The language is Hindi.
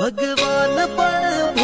भगवान पर